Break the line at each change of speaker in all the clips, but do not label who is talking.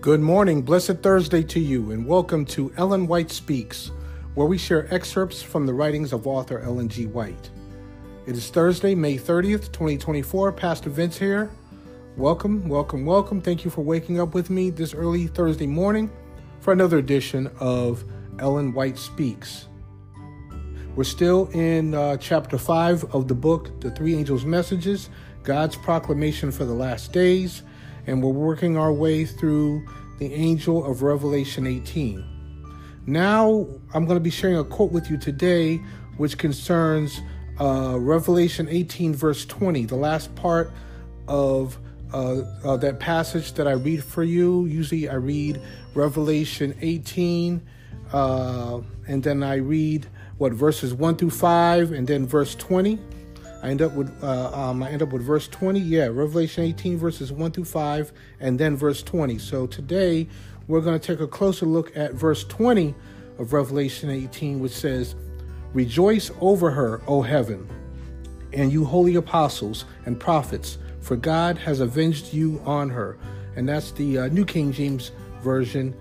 Good morning, blessed Thursday to you, and welcome to Ellen White Speaks, where we share excerpts from the writings of author Ellen G. White. It is Thursday, May 30th, 2024. Pastor Vince here. Welcome, welcome, welcome. Thank you for waking up with me this early Thursday morning for another edition of Ellen White Speaks. We're still in uh, chapter 5 of the book, The Three Angels' Messages God's Proclamation for the Last Days and we're working our way through the angel of Revelation 18. Now, I'm going to be sharing a quote with you today, which concerns uh, Revelation 18, verse 20, the last part of uh, uh, that passage that I read for you. Usually, I read Revelation 18, uh, and then I read what verses 1 through 5, and then verse 20. I end up with uh, um, I end up with verse 20. Yeah, Revelation 18 verses 1 through 5, and then verse 20. So today we're going to take a closer look at verse 20 of Revelation 18, which says, "Rejoice over her, O heaven, and you holy apostles and prophets, for God has avenged you on her." And that's the uh, New King James version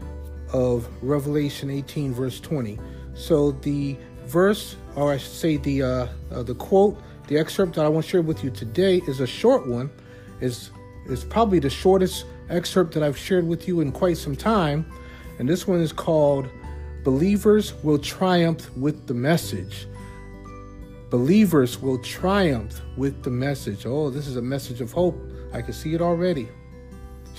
of Revelation 18, verse 20. So the verse, or I should say the uh, uh, the quote the excerpt that I want to share with you today is a short one. is is probably the shortest excerpt that I've shared with you in quite some time, and this one is called "Believers Will Triumph with the Message." Believers will triumph with the message. Oh, this is a message of hope. I can see it already.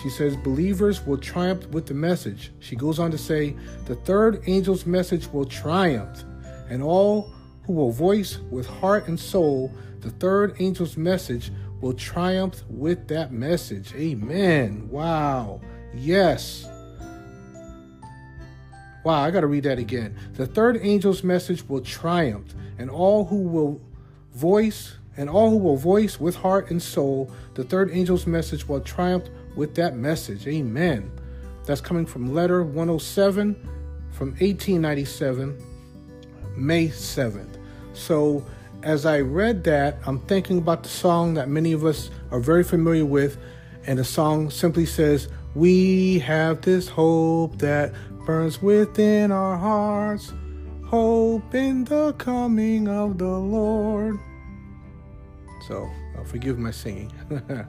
She says, Believers will triumph with the message. She goes on to say, The third angel's message will triumph, and all who will voice with heart and soul the third angel's message will triumph with that message. Amen. Wow. Yes. Wow, I got to read that again. The third angel's message will triumph, and all who will voice and all who will voice with heart and soul the third angel's message will triumph with that message. Amen. That's coming from letter 107 from 1897, May 7th. So, as I read that, I'm thinking about the song that many of us are very familiar with, and the song simply says, We have this hope that burns within our hearts, hope in the coming of the Lord. So, uh, forgive my singing,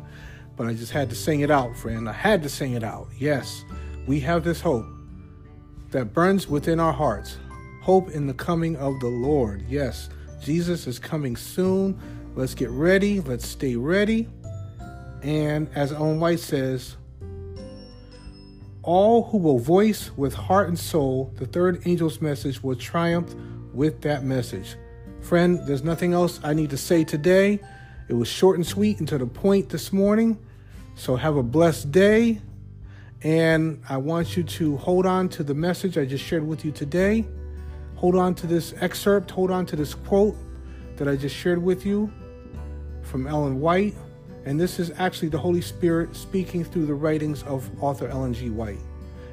but I just had to sing it out, friend. I had to sing it out. Yes, we have this hope that burns within our hearts, hope in the coming of the Lord. Yes. Jesus is coming soon. Let's get ready. Let's stay ready. And as Ellen White says, all who will voice with heart and soul the third angel's message will triumph with that message. Friend, there's nothing else I need to say today. It was short and sweet and to the point this morning. So have a blessed day. And I want you to hold on to the message I just shared with you today. Hold on to this excerpt, hold on to this quote that I just shared with you from Ellen White. And this is actually the Holy Spirit speaking through the writings of author Ellen G. White.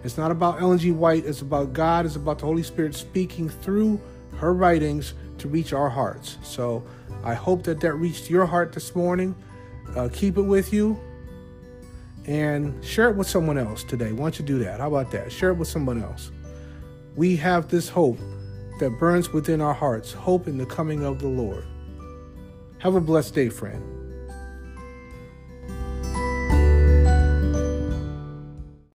It's not about Ellen G. White, it's about God, it's about the Holy Spirit speaking through her writings to reach our hearts. So I hope that that reached your heart this morning. Uh, keep it with you and share it with someone else today. Why don't you do that? How about that? Share it with someone else. We have this hope that burns within our hearts hope in the coming of the Lord. Have a blessed day, friend.